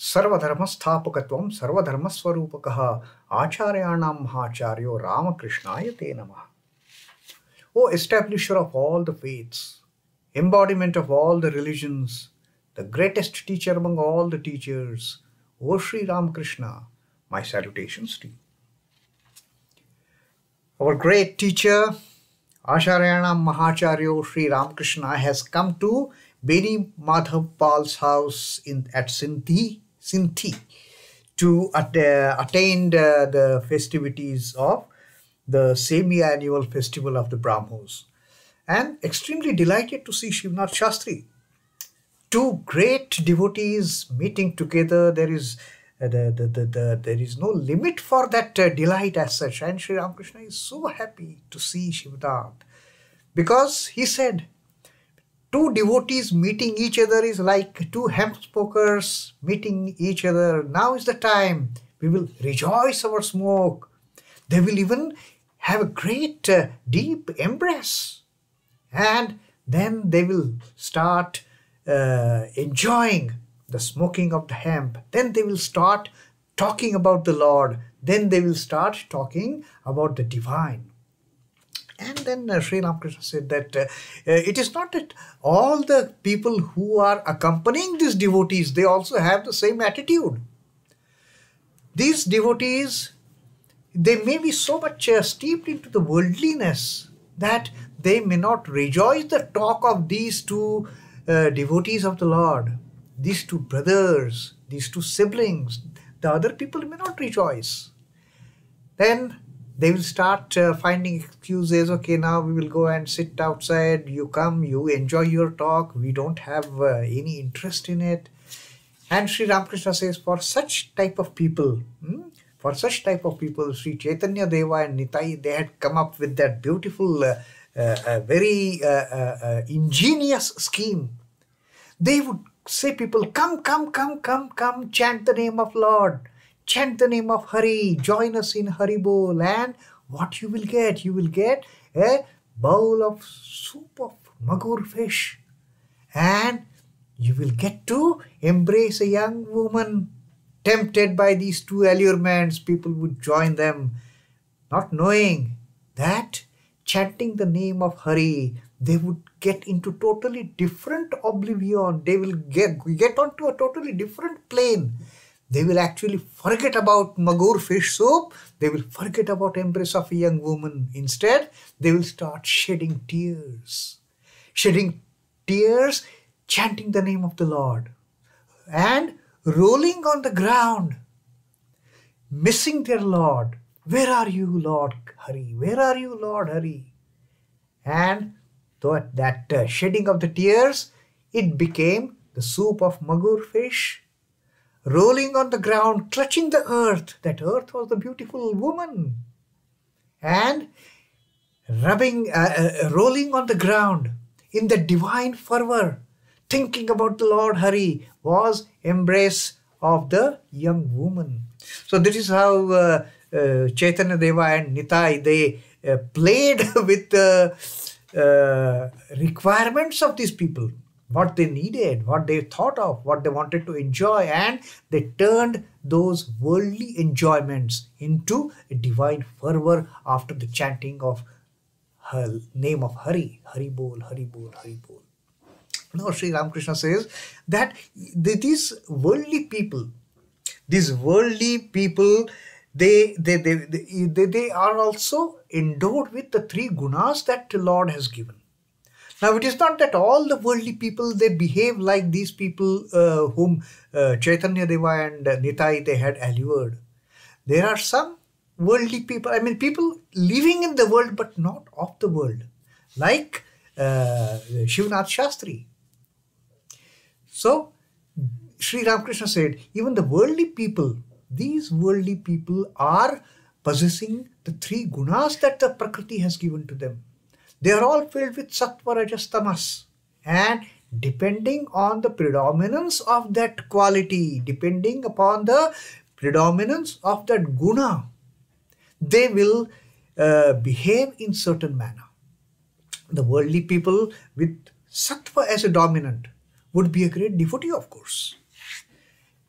सर्वधर्म स्थापक सर्वधर्म आचार्याण महाचार्यो रामकृष्णाय ते नम। O establisher of all the faiths, embodiment of all the religions, the greatest teacher among all the teachers, o Shri Ramakrishna my salutation to our great teacher Acharyanam Mahacharya Sri Ramakrishna, has come to Beni Madhav Pal's house in, at Sinti, Sinti to at, uh, the festivities of the semi-annual festival of the Brahmos and extremely delighted to see Shivnath Shastri. Two great devotees meeting together. There is the, the, the, the, there is no limit for that uh, delight as such. And Sri Ramakrishna is so happy to see Shivnath because he said, two devotees meeting each other is like two hemp smokers meeting each other. Now is the time. We will rejoice our smoke. They will even have a great uh, deep embrace and then they will start uh, enjoying the smoking of the hemp. Then they will start talking about the Lord. Then they will start talking about the divine. And then uh, Sri Ramakrishna said that uh, uh, it is not that all the people who are accompanying these devotees, they also have the same attitude. These devotees, they may be so much uh, steeped into the worldliness that they may not rejoice the talk of these two uh, devotees of the Lord, these two brothers, these two siblings. The other people may not rejoice. Then they will start uh, finding excuses. Okay, now we will go and sit outside. You come, you enjoy your talk. We don't have uh, any interest in it. And Sri Ramakrishna says, for such type of people, hmm, for such type of people, Sri Chaitanya Deva and Nitai, they had come up with that beautiful, uh, uh, very uh, uh, ingenious scheme. They would say, people, come, come, come, come, come, chant the name of Lord, chant the name of Hari, join us in Hari Bol, and what you will get? You will get a bowl of soup of magur fish, and you will get to embrace a young woman tempted by these two allurements, people would join them, not knowing that chanting the name of Hari, they would get into totally different oblivion. They will get, get onto a totally different plane. They will actually forget about magur fish soup. They will forget about embrace of a young woman. Instead, they will start shedding tears. Shedding tears, chanting the name of the Lord. And rolling on the ground, missing their Lord. Where are you, Lord Hari? Where are you, Lord Hari? And though that uh, shedding of the tears, it became the soup of magur fish, rolling on the ground, clutching the earth. That earth was the beautiful woman. And rubbing, uh, uh, rolling on the ground in the divine fervor, thinking about the Lord Hari was embrace of the young woman. So this is how uh, uh, Chaitanya Deva and Nitai they uh, played with the uh, requirements of these people, what they needed, what they thought of, what they wanted to enjoy, and they turned those worldly enjoyments into a divine fervor after the chanting of her name of Hari, Hari Bol, Hari Bol, Hari Bol. Now, Sri Ramakrishna says that these worldly people, these worldly people, they they, they, they, they are also endowed with the three gunas that the Lord has given. Now, it is not that all the worldly people they behave like these people uh, whom uh, Chaitanya Deva and Nitai they had allured. There are some worldly people, I mean, people living in the world but not of the world, like uh, Shivnath Shastri. So, Sri Ramakrishna said, even the worldly people, these worldly people are possessing the three gunas that the Prakriti has given to them. They are all filled with sattva, rajas, tamas. And depending on the predominance of that quality, depending upon the predominance of that guna, they will uh, behave in certain manner. The worldly people with Sattva as a dominant would be a great devotee, of course.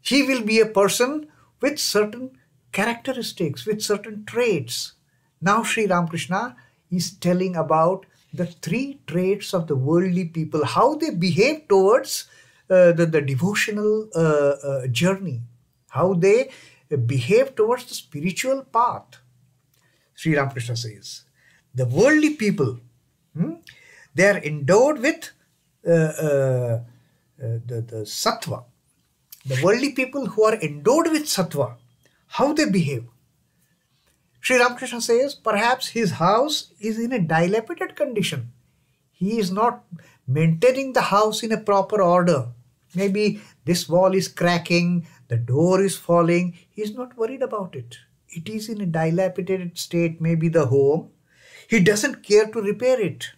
He will be a person with certain characteristics, with certain traits. Now, Sri Ramakrishna is telling about the three traits of the worldly people, how they behave towards uh, the, the devotional uh, uh, journey, how they behave towards the spiritual path. Sri Ramakrishna says, the worldly people, hmm, they are endowed with uh, uh, the, the sattva. The worldly people who are endowed with sattva, how they behave. Sri Ramakrishna says perhaps his house is in a dilapidated condition. He is not maintaining the house in a proper order. Maybe this wall is cracking, the door is falling. He is not worried about it. It is in a dilapidated state, maybe the home. He doesn't care to repair it.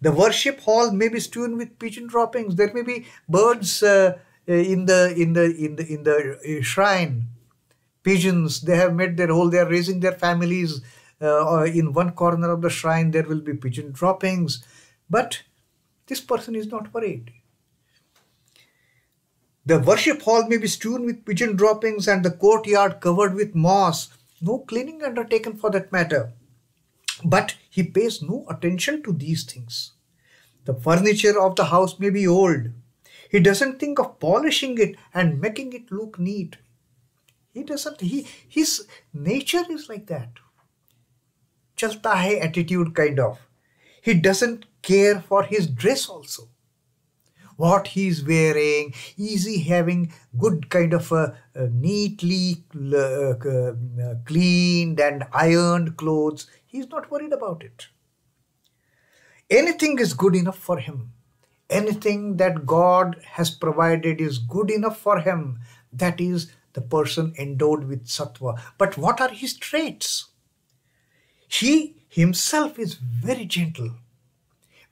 The worship hall may be strewn with pigeon droppings. There may be birds uh, in the in the in the in the uh, shrine. Pigeons. They have made their hole. They are raising their families. Uh, in one corner of the shrine, there will be pigeon droppings. But this person is not worried. The worship hall may be strewn with pigeon droppings and the courtyard covered with moss. No cleaning undertaken for that matter. But he pays no attention to these things. The furniture of the house may be old. He doesn't think of polishing it and making it look neat. He doesn't, he, his nature is like that. Chalta hai attitude kind of. He doesn't care for his dress also. What he's wearing, is he having good kind of a, a neatly uh, uh, cleaned and ironed clothes? He's not worried about it. Anything is good enough for him. Anything that God has provided is good enough for him. That is the person endowed with sattva. But what are his traits? He himself is very gentle,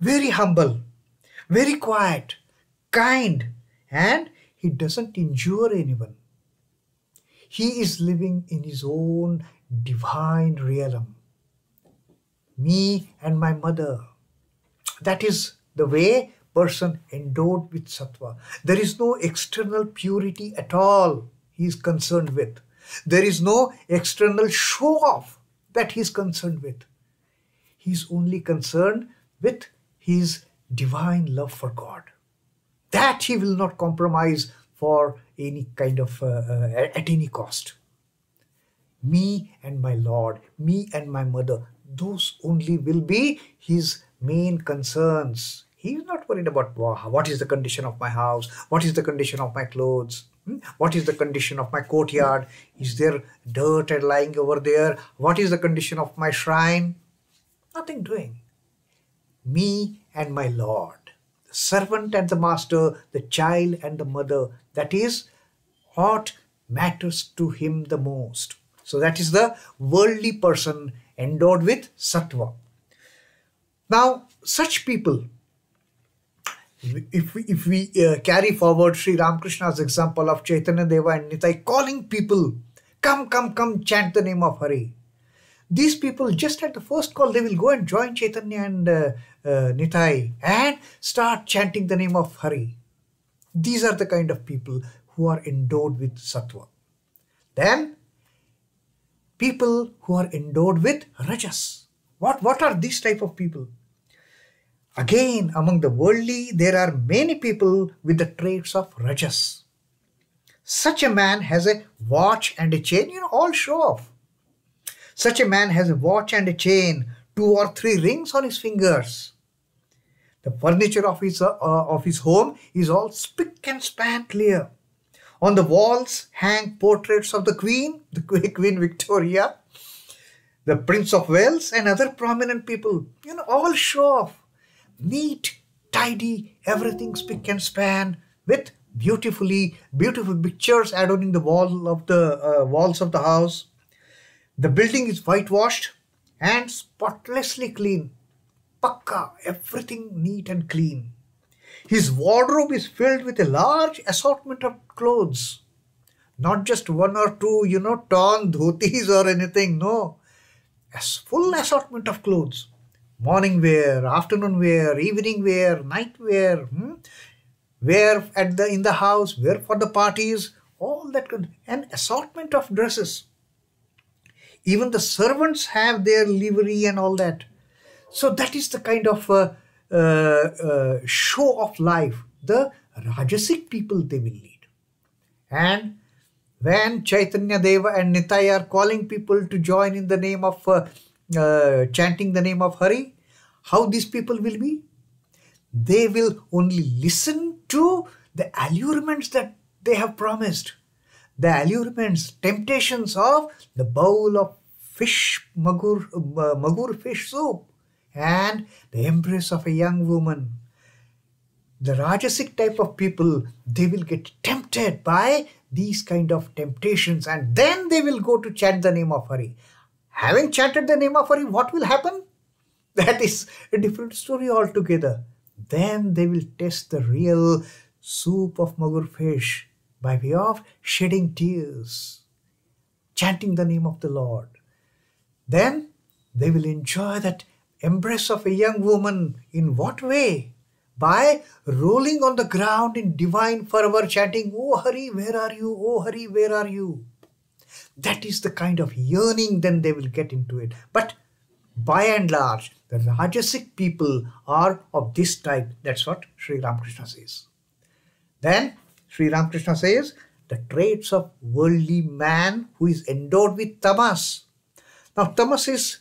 very humble, very quiet, kind, and he doesn't injure anyone. He is living in his own divine realm me and my mother. That is the way person endowed with sattva. There is no external purity at all he is concerned with. There is no external show off that he is concerned with. He is only concerned with his divine love for God. That he will not compromise for any kind of, uh, uh, at any cost. Me and my Lord, me and my mother, those only will be his main concerns. He is not worried about what is the condition of my house, what is the condition of my clothes, hmm? what is the condition of my courtyard, is there dirt and lying over there, what is the condition of my shrine. Nothing doing. Me and my Lord, the servant and the master, the child and the mother, that is what matters to him the most. So that is the worldly person endowed with sattva. Now, such people, if we, if we uh, carry forward Sri Ramakrishna's example of Chaitanya Deva and Nitai calling people, come, come, come, chant the name of Hari. These people, just at the first call, they will go and join Chaitanya and uh, uh, Nitai and start chanting the name of Hari. These are the kind of people who are endowed with sattva. Then people who are endowed with rajas. What, what are these type of people? Again, among the worldly, there are many people with the traits of rajas. Such a man has a watch and a chain, you know, all show off. Such a man has a watch and a chain, two or three rings on his fingers. The furniture of his, uh, of his home is all spick and span clear. On the walls hang portraits of the Queen, the Queen Victoria, the Prince of Wales, and other prominent people. You know, all show off. Neat, tidy, everything spick and span with beautifully beautiful pictures adorning the wall of the uh, walls of the house. The building is whitewashed and spotlessly clean. Pakka, everything neat and clean. His wardrobe is filled with a large assortment of clothes. Not just one or two, you know, torn dhotis or anything. No. A full assortment of clothes. Morning wear, afternoon wear, evening wear, night wear, hmm? wear at the in the house, wear for the parties, all that good, an assortment of dresses. Even the servants have their livery and all that. So that is the kind of uh, uh, uh, show of life the Rajasic people they will lead. And when Chaitanya Deva and Nitai are calling people to join in the name of uh, chanting the name of Hari, how these people will be? They will only listen to the allurements that they have promised. The allurements, temptations of the bowl of fish, magur, uh, magur fish soup, and the embrace of a young woman. The Rajasic type of people, they will get tempted by these kind of temptations and then they will go to chant the name of Hari. Having chanted the name of Hari, what will happen? That is a different story altogether. Then they will taste the real soup of magur fish by way of shedding tears, chanting the name of the Lord. Then they will enjoy that embrace of a young woman. In what way? By rolling on the ground in divine fervor, chanting, Oh Hari, where are you? Oh Hari, where are you? That is the kind of yearning then they will get into it. But by and large, the Rajasic people are of this type. That's what Sri Ramakrishna says. Then Sri Ramakrishna says the traits of worldly man who is endowed with tamas. Now, tamas is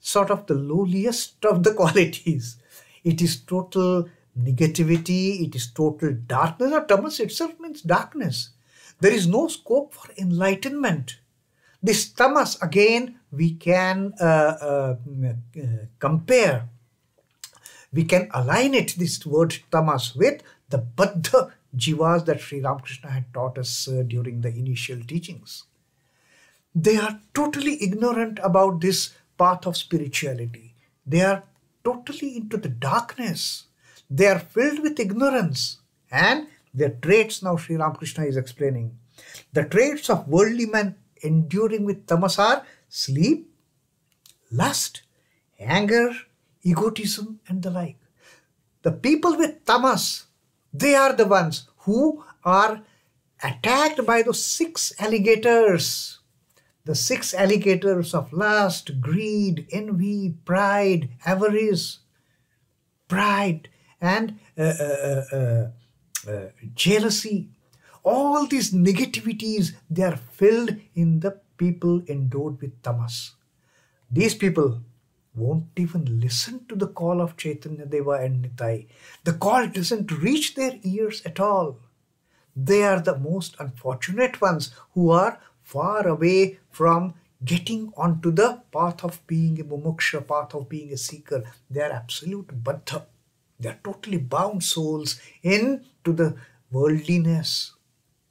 sort of the lowliest of the qualities. It is total negativity, it is total darkness. Now, tamas itself means darkness. There is no scope for enlightenment. This tamas, again, we can uh, uh, uh, compare, we can align it, this word tamas, with the Baddha jivas that Sri Ramakrishna had taught us uh, during the initial teachings. They are totally ignorant about this path of spirituality. They are totally into the darkness. They are filled with ignorance. And their traits now Sri Ramakrishna is explaining. The traits of worldly men enduring with tamas are sleep, lust, anger, egotism, and the like. The people with tamas, they are the ones who are attacked by those six alligators the six alligators of lust, greed, envy, pride, avarice, pride, and uh, uh, uh, uh, jealousy. All these negativities, they are filled in the people endowed with tamas. These people won't even listen to the call of Chaitanya Deva and Nitai. The call doesn't reach their ears at all. They are the most unfortunate ones who are far away from getting onto the path of being a mumuksha, path of being a seeker. They are absolute baddha. They are totally bound souls into the worldliness.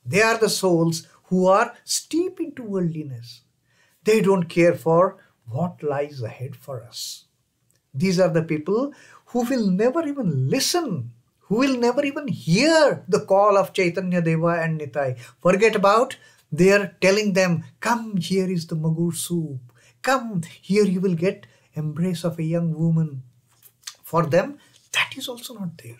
They are the souls who are steep into worldliness. They don't care for what lies ahead for us. These are the people who will never even listen, who will never even hear the call of Chaitanya Deva and Nitai. Forget about they are telling them, Come, here is the magur soup. Come, here you will get embrace of a young woman. For them, that is also not there.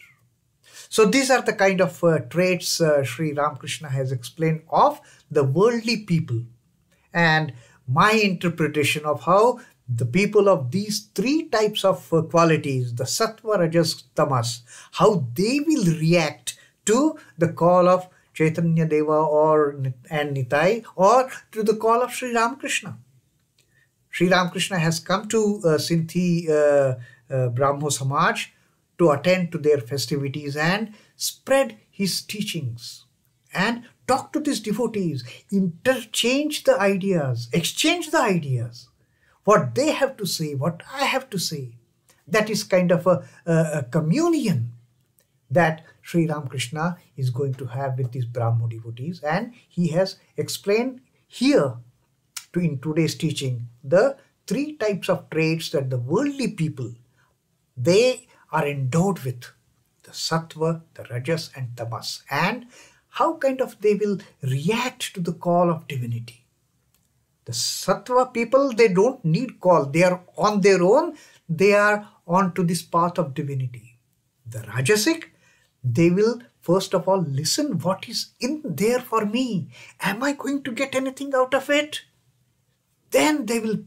So these are the kind of uh, traits uh, Sri Ramakrishna has explained of the worldly people. And my interpretation of how the people of these three types of uh, qualities, the sattva, rajas, tamas, how they will react to the call of Chaitanya Deva or and Nitai or to the call of Sri Ramakrishna. Sri Ramakrishna has come to uh, Sinti uh, uh, Brahmo Samaj to attend to their festivities and spread his teachings and talk to these devotees, interchange the ideas, exchange the ideas, what they have to say, what I have to say. That is kind of a, a, communion that Sri Ramakrishna is going to have with these Brahmo devotees. And he has explained here to in today's teaching the three types of traits that the worldly people they are endowed with the sattva, the rajas, and tamas, and how kind of they will react to the call of divinity. The sattva people they don't need call, they are on their own, they are onto this path of divinity. The Rajasic, they will first of all listen what is in there for me. Am I going to get anything out of it? Then they will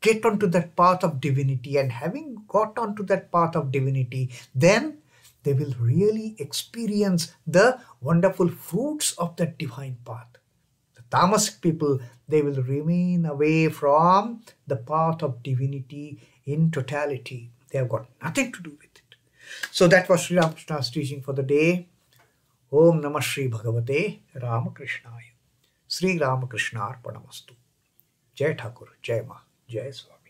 get onto that path of divinity, and having got onto that path of divinity, then they will really experience the wonderful fruits of that divine path. The tamasic people, they will remain away from the path of divinity in totality. They have got nothing to do with it. So that was Sri Ramakrishna's teaching for the day. Om Namah Shri Bhagavate Ramakrishnaya. Sri Ramakrishna Arpanamastu. Jai Thakur, Jai Ma, Jai Swamiji.